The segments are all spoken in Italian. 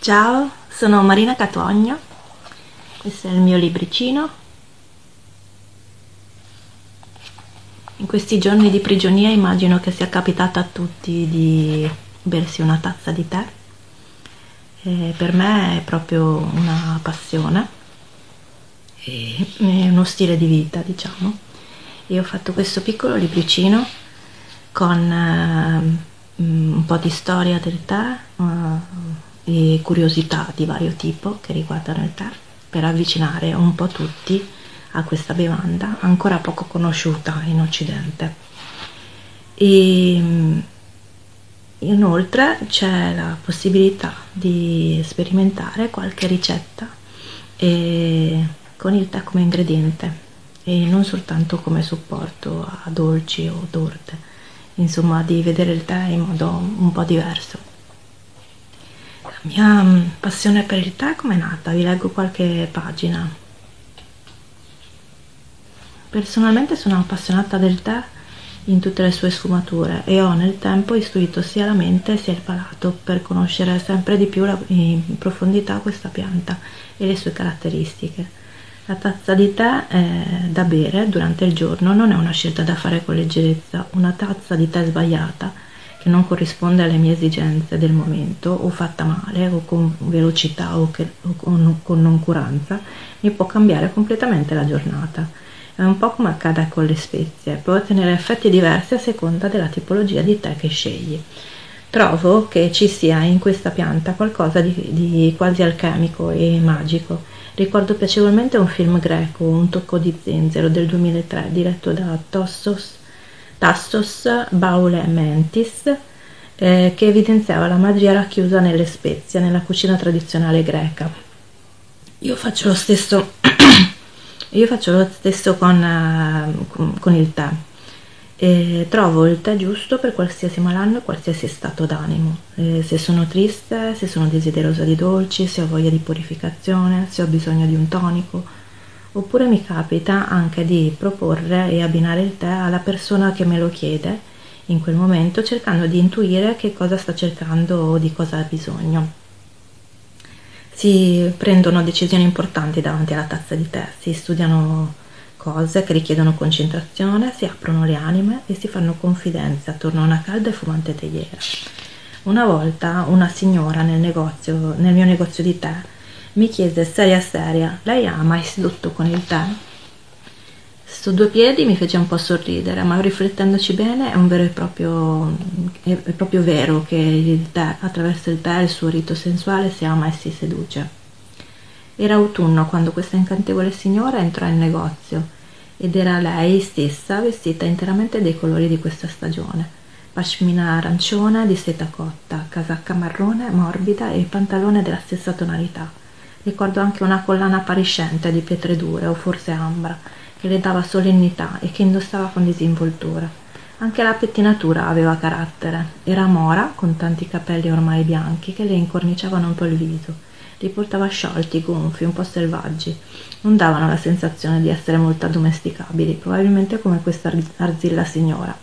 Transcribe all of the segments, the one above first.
Ciao, sono Marina Catuogno, questo è il mio libricino. In questi giorni di prigionia immagino che sia capitato a tutti di bersi una tazza di tè. E per me è proprio una passione, è uno stile di vita, diciamo. Io ho fatto questo piccolo libricino con uh, un po' di storia del tè, uh, e curiosità di vario tipo che riguardano il tè per avvicinare un po' tutti a questa bevanda ancora poco conosciuta in Occidente. E inoltre c'è la possibilità di sperimentare qualche ricetta con il tè come ingrediente e non soltanto come supporto a dolci o torte, insomma di vedere il tè in modo un po' diverso. Mia mm, passione per il tè come è nata? Vi leggo qualche pagina. Personalmente sono appassionata del tè in tutte le sue sfumature e ho nel tempo istruito sia la mente sia il palato per conoscere sempre di più la, in profondità questa pianta e le sue caratteristiche. La tazza di tè eh, da bere durante il giorno non è una scelta da fare con leggerezza, una tazza di tè sbagliata che non corrisponde alle mie esigenze del momento o fatta male o con velocità o, che, o con, con noncuranza mi può cambiare completamente la giornata. È un po' come accade con le spezie, può ottenere effetti diversi a seconda della tipologia di tè che scegli. Trovo che ci sia in questa pianta qualcosa di, di quasi alchemico e magico. Ricordo piacevolmente un film greco, Un tocco di zenzero del 2003, diretto da Tossos Tassos Baule Mentis, eh, che evidenziava la magia racchiusa nelle spezie, nella cucina tradizionale greca. Io faccio lo stesso, io faccio lo stesso con, uh, con il tè. E trovo il tè giusto per qualsiasi malanno e qualsiasi stato d'animo. Eh, se sono triste, se sono desiderosa di dolci, se ho voglia di purificazione, se ho bisogno di un tonico, oppure mi capita anche di proporre e abbinare il tè alla persona che me lo chiede in quel momento cercando di intuire che cosa sta cercando o di cosa ha bisogno. Si prendono decisioni importanti davanti alla tazza di tè, si studiano cose che richiedono concentrazione, si aprono le anime e si fanno confidenze attorno a una calda e fumante teiera. Una volta una signora nel, negozio, nel mio negozio di tè mi chiese seria seria, lei ha mai sedotto con il tè? Su due piedi mi fece un po' sorridere, ma riflettendoci bene è un vero e proprio, è proprio vero che il tè, attraverso il tè il suo rito sensuale si ama e si seduce. Era autunno quando questa incantevole signora entrò in negozio ed era lei stessa vestita interamente dei colori di questa stagione. Pashmina arancione di seta cotta, casacca marrone morbida e pantalone della stessa tonalità Ricordo anche una collana appariscente di pietre dure o forse ambra, che le dava solennità e che indossava con disinvoltura. Anche la pettinatura aveva carattere. Era mora, con tanti capelli ormai bianchi che le incorniciavano un po' il viso. Li portava sciolti, gonfi, un po' selvaggi. Non davano la sensazione di essere molto addomesticabili, probabilmente come questa arzilla signora.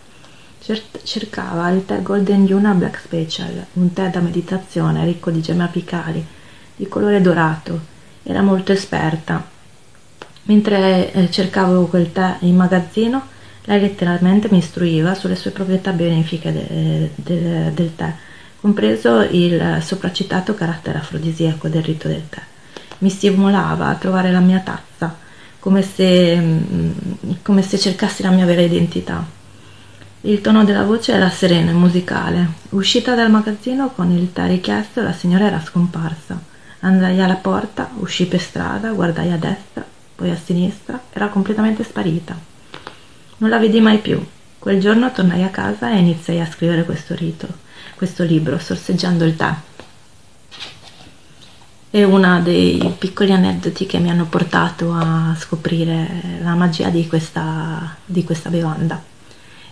cercava il tè Golden Yuna Black Special, un tè da meditazione ricco di gemme apicali, di colore dorato. Era molto esperta. Mentre eh, cercavo quel tè in magazzino, lei letteralmente mi istruiva sulle sue proprietà benefiche de, de, del tè, compreso il sopracitato carattere afrodisiaco del rito del tè. Mi stimolava a trovare la mia tazza, come se, mm, come se cercassi la mia vera identità. Il tono della voce era sereno e musicale. Uscita dal magazzino con il tè richiesto, la signora era scomparsa. Andai alla porta, uscii per strada, guardai a destra, poi a sinistra, era completamente sparita. Non la vidi mai più. Quel giorno tornai a casa e iniziai a scrivere questo rito, questo libro, sorseggiando il tè. È uno dei piccoli aneddoti che mi hanno portato a scoprire la magia di questa, di questa bevanda.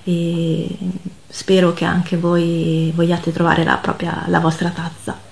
E spero che anche voi vogliate trovare la, propria, la vostra tazza.